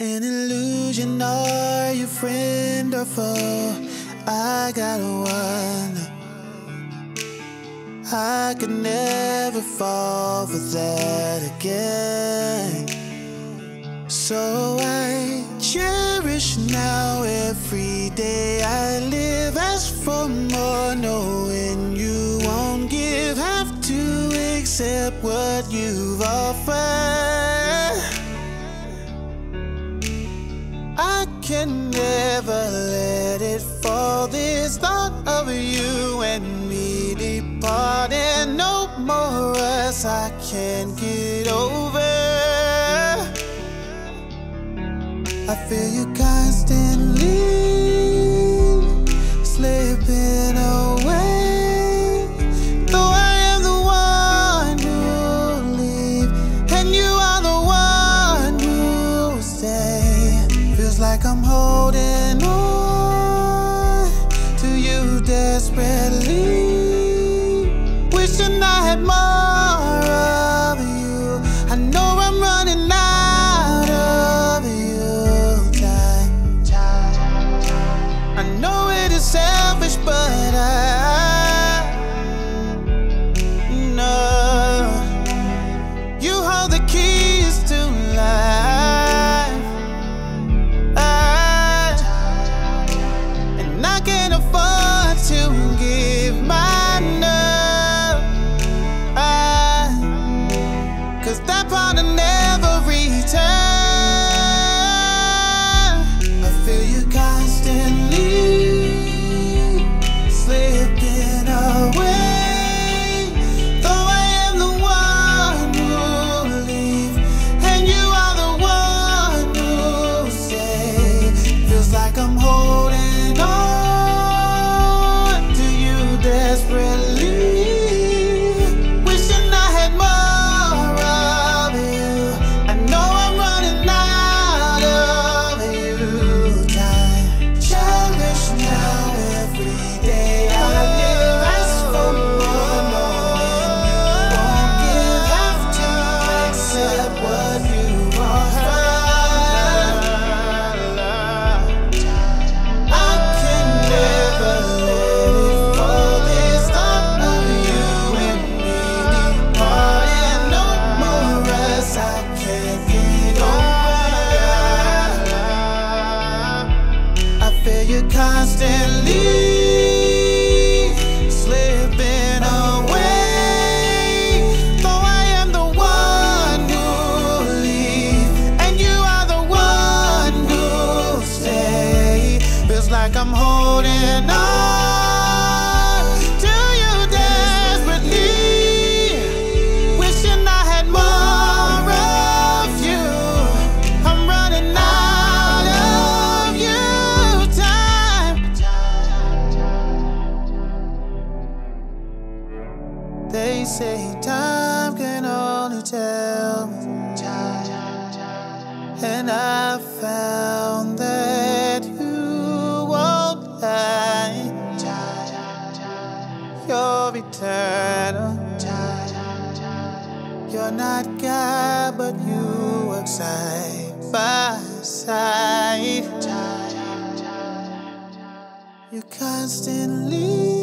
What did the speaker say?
An illusion, are you friend or foe? I gotta wonder. I could never fall for that again. So I cherish now every day I live. Ask for more, knowing you won't give. Have to accept what you've offered. I can never let it fall. This thought of you and me departing, no more us. I can't get over. I feel you know it is selfish, but I like I'm holding on say time can only tell. me. And I found that you won't lie. You're eternal. You're not God, but you work side by side. You constantly